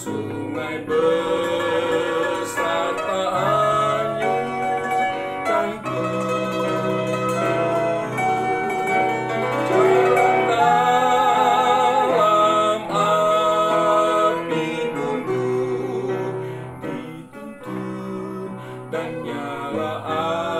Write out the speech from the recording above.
sungai beserta anyukanku jalan dalam api unggun dituntun dan nyala api